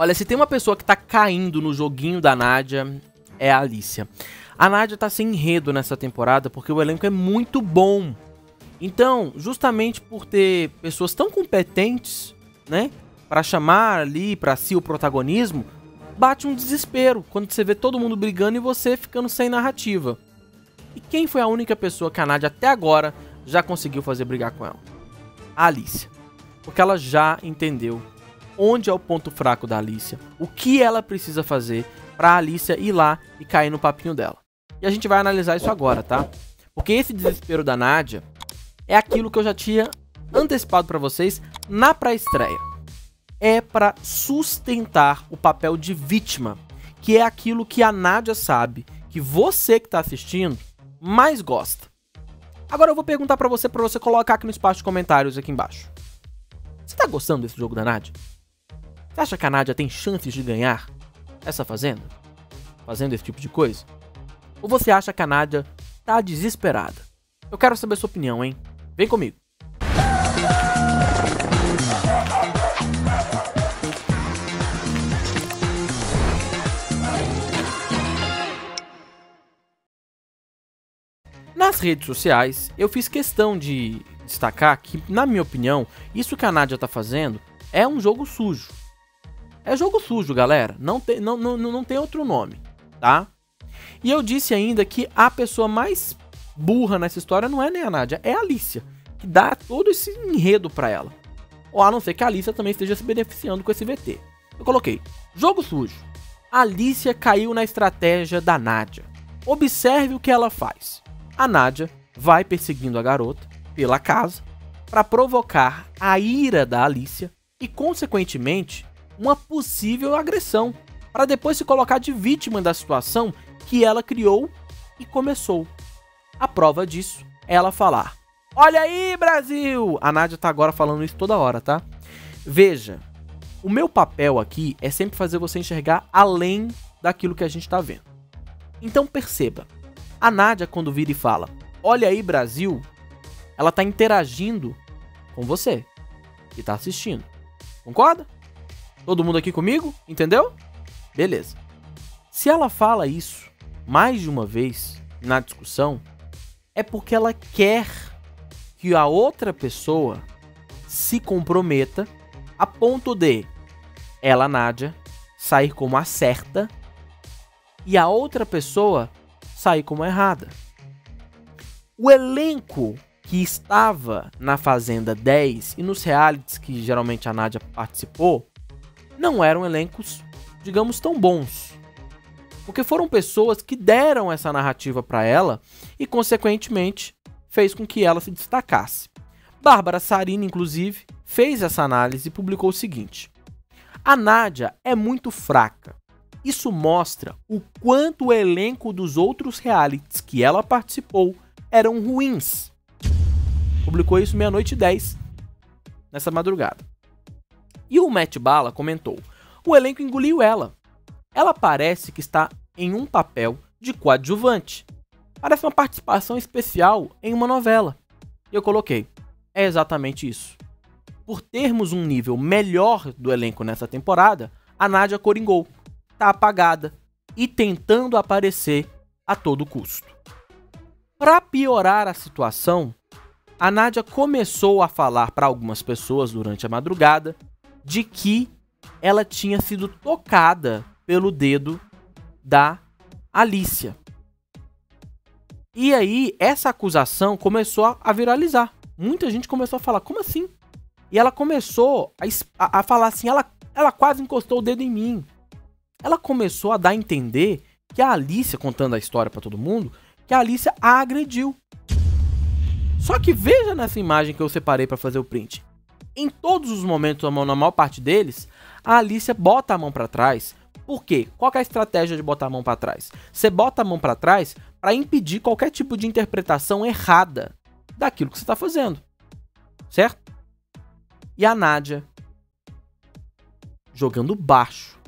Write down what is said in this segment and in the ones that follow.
Olha, se tem uma pessoa que tá caindo no joguinho da Nádia, é a Alicia. A Nádia tá sem enredo nessa temporada porque o elenco é muito bom. Então, justamente por ter pessoas tão competentes, né, para chamar ali para si o protagonismo, bate um desespero quando você vê todo mundo brigando e você ficando sem narrativa. E quem foi a única pessoa que a Nádia até agora já conseguiu fazer brigar com ela? A Alicia. Porque ela já entendeu onde é o ponto fraco da Alicia, o que ela precisa fazer para Alicia ir lá e cair no papinho dela. E a gente vai analisar isso agora, tá? Porque esse desespero da Nádia é aquilo que eu já tinha antecipado para vocês na pré-estreia. É para sustentar o papel de vítima, que é aquilo que a Nádia sabe que você que está assistindo mais gosta. Agora eu vou perguntar para você, para você colocar aqui no espaço de comentários aqui embaixo. Você tá gostando desse jogo da Nádia? Você acha que a Nádia tem chances de ganhar essa fazenda? Fazendo esse tipo de coisa? Ou você acha que a Nádia tá desesperada? Eu quero saber sua opinião, hein? Vem comigo. Nas redes sociais, eu fiz questão de destacar que, na minha opinião, isso que a Nádia tá fazendo é um jogo sujo. É jogo sujo, galera. Não tem, não, não, não tem outro nome, tá? E eu disse ainda que a pessoa mais burra nessa história não é nem a Nádia, é a Alicia, que dá todo esse enredo para ela. Ou a não ser que a Alicia também esteja se beneficiando com esse VT. Eu coloquei: jogo sujo. A Alicia caiu na estratégia da Nádia. Observe o que ela faz. A Nádia vai perseguindo a garota pela casa para provocar a ira da Alicia e, consequentemente, uma possível agressão, para depois se colocar de vítima da situação que ela criou e começou. A prova disso é ela falar: Olha aí, Brasil! A Nádia tá agora falando isso toda hora, tá? Veja, o meu papel aqui é sempre fazer você enxergar além daquilo que a gente tá vendo. Então perceba, a Nádia quando vira e fala: Olha aí, Brasil, ela tá interagindo com você que tá assistindo. Concorda? Todo mundo aqui comigo? Entendeu? Beleza. Se ela fala isso mais de uma vez na discussão, é porque ela quer que a outra pessoa se comprometa a ponto de ela, Nádia, sair como a certa e a outra pessoa sair como errada. O elenco que estava na Fazenda 10 e nos realities que geralmente a Nádia participou não eram elencos, digamos, tão bons. Porque foram pessoas que deram essa narrativa para ela e, consequentemente, fez com que ela se destacasse. Bárbara Sarina, inclusive, fez essa análise e publicou o seguinte: A Nádia é muito fraca. Isso mostra o quanto o elenco dos outros realities que ela participou eram ruins. Publicou isso meia-noite e 10 nessa madrugada. E o Matt Bala comentou: o elenco engoliu ela. Ela parece que está em um papel de coadjuvante. Parece uma participação especial em uma novela. E eu coloquei: é exatamente isso. Por termos um nível melhor do elenco nessa temporada, a Nádia coringou, tá apagada e tentando aparecer a todo custo. Para piorar a situação, a Nádia começou a falar para algumas pessoas durante a madrugada de que ela tinha sido tocada pelo dedo da Alicia. E aí, essa acusação começou a viralizar. Muita gente começou a falar, como assim? E ela começou a, a, falar assim, ela, ela quase encostou o dedo em mim. Ela começou a dar a entender que a Alicia, contando a história para todo mundo, que a Alicia a agrediu. Só que veja nessa imagem que eu separei para fazer o print. Em todos os momentos, na maior parte deles, a Alicia bota a mão para trás. Por quê? Qual é a estratégia de botar a mão para trás? Você bota a mão para trás para impedir qualquer tipo de interpretação errada daquilo que você está fazendo. Certo? E a Nádia jogando baixo,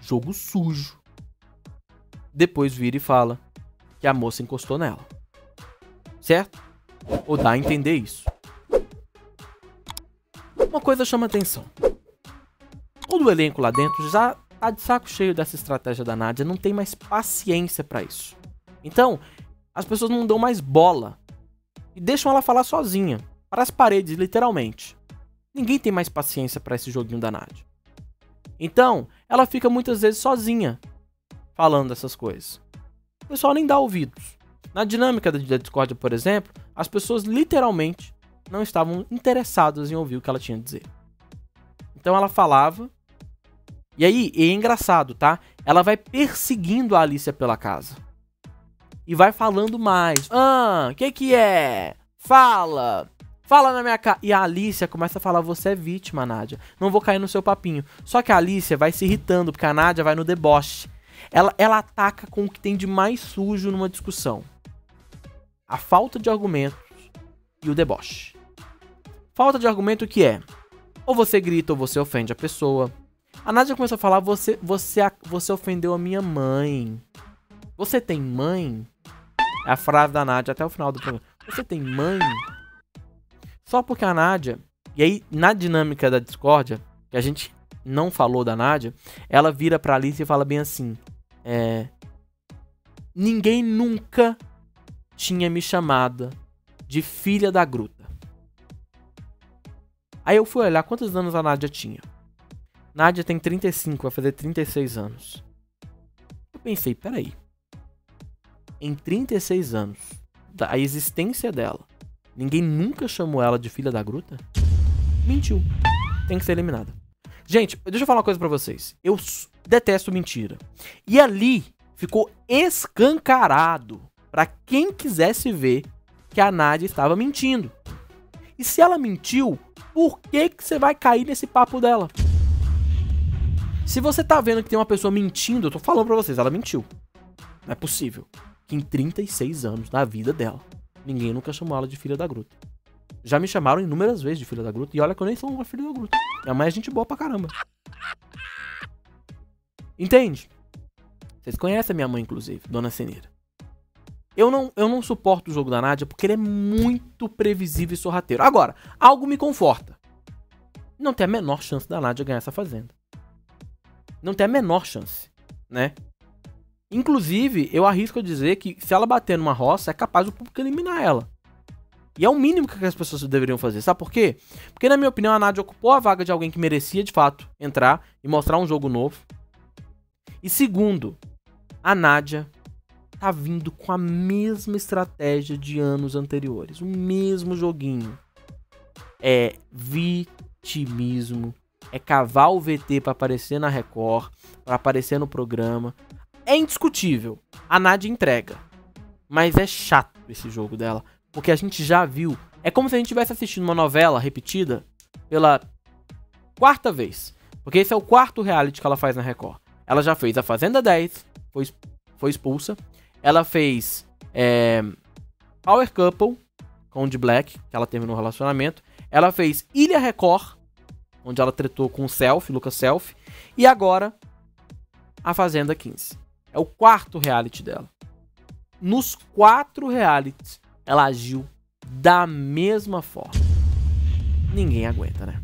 jogo sujo. Depois vira e fala que a moça encostou nela. Certo? Ou dá a entender isso uma coisa chama atenção. Todo o elenco lá dentro já tá de saco cheio dessa estratégia da Nádia, não tem mais paciência para isso. Então, as pessoas não dão mais bola e deixam ela falar sozinha, para as paredes, literalmente. Ninguém tem mais paciência para esse joguinho da Nádia. Então, ela fica muitas vezes sozinha falando essas coisas. O pessoal nem dá ouvidos. Na dinâmica da Discord, por exemplo, as pessoas literalmente não estavam interessadas em ouvir o que ela tinha a dizer. Então ela falava. E aí, é engraçado, tá? Ela vai perseguindo a Alicia pela casa. E vai falando mais. Ah, que que é? Fala! Fala na minha cara. E a Alicia começa a falar: Você é vítima, Nádia. Não vou cair no seu papinho. Só que a Alicia vai se irritando, porque a Nádia vai no deboche. Ela, ela ataca com o que tem de mais sujo numa discussão: a falta de argumentos e o deboche. Falta de argumento que é: ou você grita ou você ofende a pessoa. A Nádia começou a falar: você, você, você ofendeu a minha mãe. Você tem mãe? É a frase da Nádia até o final do programa. Você tem mãe? Só porque a Nádia. E aí, na dinâmica da discórdia, que a gente não falou da Nádia, ela vira pra Alice e fala bem assim: É. Ninguém nunca tinha me chamado de filha da gruta. Aí eu fui olhar quantos anos a Nádia tinha. Nádia tem 35, vai fazer 36 anos. Eu pensei, peraí. Em 36 anos, da existência dela, ninguém nunca chamou ela de filha da gruta? Mentiu. Tem que ser eliminada. Gente, deixa eu falar uma coisa para vocês. Eu detesto mentira. E ali ficou escancarado para quem quisesse ver que a Nádia estava mentindo. E se ela mentiu, por que, que você vai cair nesse papo dela? Se você tá vendo que tem uma pessoa mentindo, eu tô falando pra vocês, ela mentiu. Não é possível que em 36 anos da vida dela, ninguém nunca chamou ela de filha da gruta. Já me chamaram inúmeras vezes de filha da gruta, e olha que eu nem sou uma filha da gruta. Minha mãe é gente boa pra caramba. Entende? Vocês conhecem a minha mãe, inclusive, Dona Ceneira. Eu não, eu não suporto o jogo da Nádia porque ele é muito previsível e sorrateiro. Agora, algo me conforta. Não tem a menor chance da Nádia ganhar essa fazenda. Não tem a menor chance, né? Inclusive, eu arrisco a dizer que se ela bater numa roça, é capaz do público eliminar ela. E é o mínimo que as pessoas deveriam fazer. Sabe por quê? Porque, na minha opinião, a Nádia ocupou a vaga de alguém que merecia, de fato, entrar e mostrar um jogo novo. E segundo, a Nádia tá vindo com a mesma estratégia de anos anteriores. O mesmo joguinho. É vitimismo. É cavar o VT para aparecer na Record, para aparecer no programa. É indiscutível. A Nádia entrega. Mas é chato esse jogo dela. Porque a gente já viu. É como se a gente estivesse assistindo uma novela repetida pela quarta vez. Porque esse é o quarto reality que ela faz na Record. Ela já fez a Fazenda 10, foi, foi expulsa. Ela fez é, Power Couple com de Black, que ela terminou o relacionamento. Ela fez Ilha Record, onde ela tretou com o Self, Lucas Self. E agora, a Fazenda 15. É o quarto reality dela. Nos quatro realities, ela agiu da mesma forma. Ninguém aguenta, né?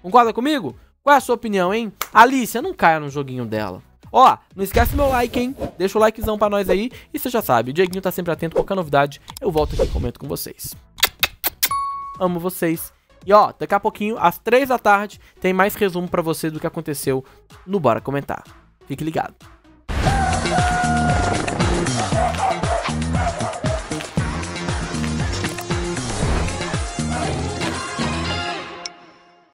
Concorda comigo? Qual é a sua opinião, hein? Alicia, não caia no joguinho dela. Ó, não esquece meu like, hein? Deixa o likezão pra nós aí. E você já sabe, o Dieguinho tá sempre atento. Qualquer novidade, eu volto aqui e comento com vocês. Amo vocês. E ó, daqui a pouquinho, às 3 da tarde, tem mais resumo pra você do que aconteceu no Bora Comentar. Fique ligado.